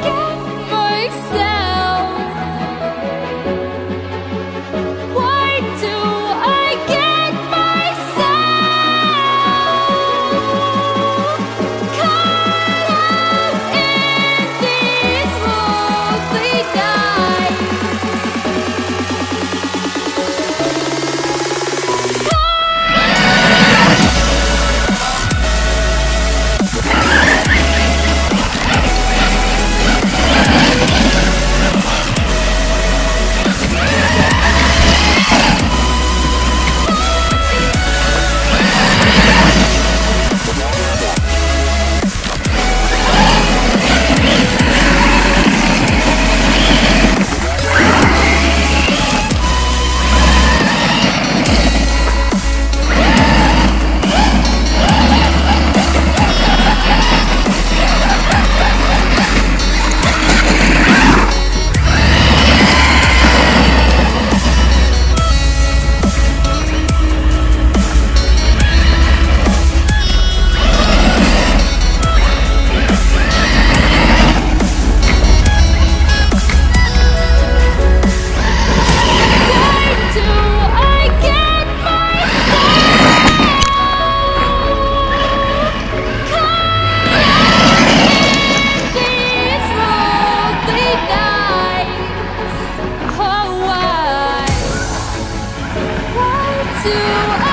again. two